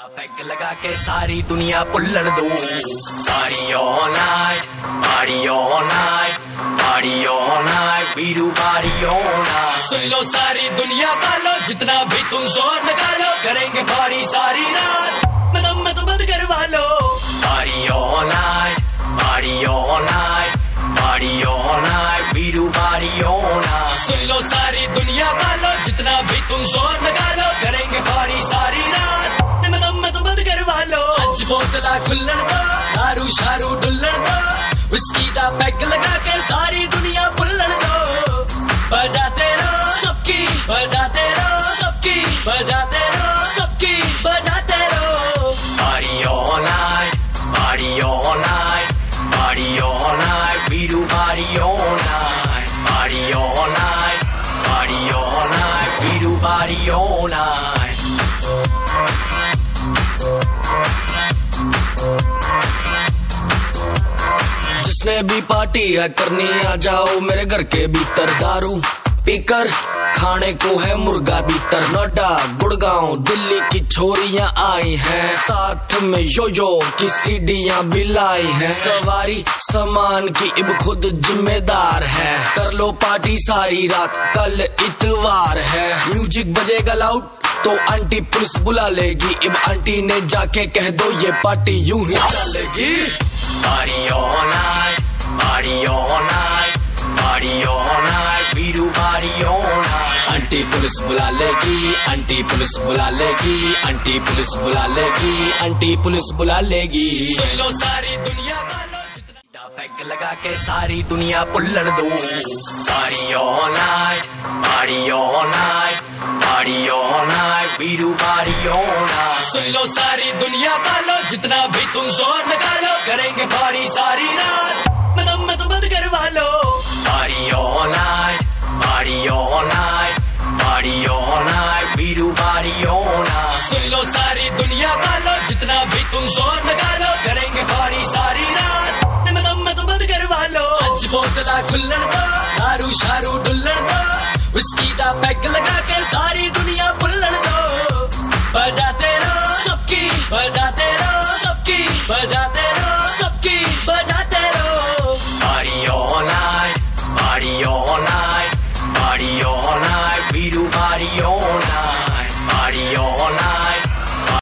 Peg लगा के सारी दुनिया पुल्लण दो। Party all night party all night party night we do party night सुन लो सारी दुनिया वालों जितना भी तुम शोर निकालो करेंगे पारी सारी रात। मदम मत बंद करवा लो। Party all night party all night party night we do party night सुन लो सारी दुनिया वालों जितना भी तुम शोर बोतला खुल्लण दो, दारू शारू डुल्लण दो। विस्की का पैग लगा के सारी दुनिया पुल्लण दो। बजाते रहो सबकी बजाते रहो सबकी बजाते रहो सबकी बजाते रहो party all night party all night party all night we do party all night party all night party all night we do party all night जिसने भी पार्टी है करनी, आ जाओ मेरे घर के भीतर। दारू पीकर खाने को है मुर्गा भीतर। नोएडा, गुड़गांव, दिल्ली की छोरियाँ आई हैं। साथ में यो यो की सीढ़ियाँ भी लाई हैं। सवारी सामान की इब खुद जिम्मेदार है। कर लो पार्टी सारी रात, कल इतवार है। म्यूज़िक बजेगा लाउड तो आंटी पुलिस बुला लेगी। इब आंटी ने जाके कह दो, ये पार्टी यूँ ही चलेगी। Party all night, party all night, party all night, we do party all night. Aunty police बुला लेगी आंटी पुलिस बुला लेगी आंटी पुलिस बुला लेगी आंटी पुलिस बुला लेगी लो सारी दुनिया पैग लगा के सारी दुनिया पुल्लण दो। Party all night party all night party all night we party all night सुन लो सारी दुनिया वालों जितना भी तुम शोर निकालो करेंगे पारी सारी रात मदम मत बंद करवा लो। Party all night party all night party all night we do party all night सुन लो सारी दुनिया वालों जितना भी तुम शोर लगा लो करेंगे पारी सारी रात। मदम मत बंद करवा लो। अज बोतला खुल्लण दो, दारू शारू डुल्लण दो विस्की का पैग लगा के सारी दुनिया पुल्लण दो। बजाते रहो, सबकी बजा Miru own.